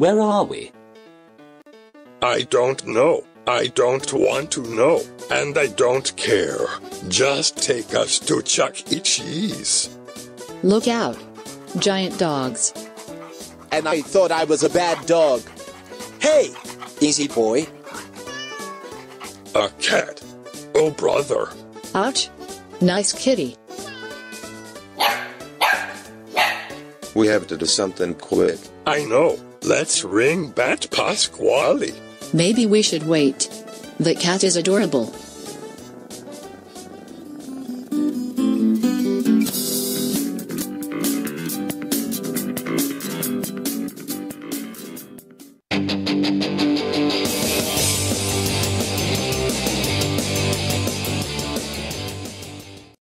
Where are we? I don't know. I don't want to know. And I don't care. Just take us to Chuck E. Cheese. Look out. Giant dogs. And I thought I was a bad dog. Hey, easy boy. A cat. Oh, brother. Ouch. Nice kitty. We have to do something quick. I know. Let's ring Bat Pasqually. Maybe we should wait. The cat is adorable.